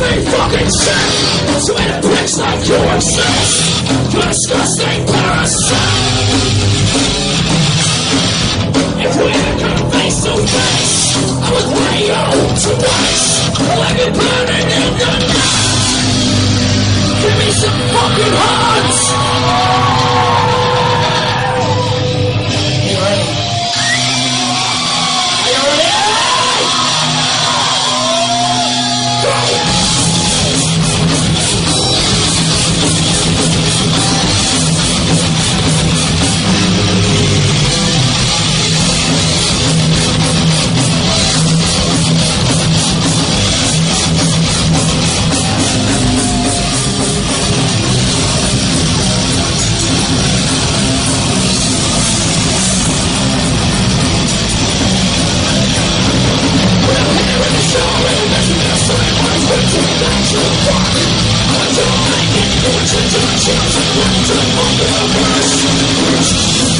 me fucking sick. So many pigs like you exist You disgusting parasite If we ever come face to face I would lay you to waste Like it burning in the night Give me some fucking hearts Thank you.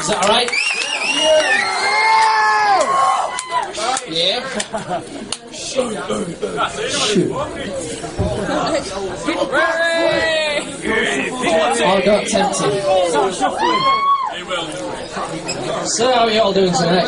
Is that alright? Yeah. I got tempted. So how are you all doing tonight?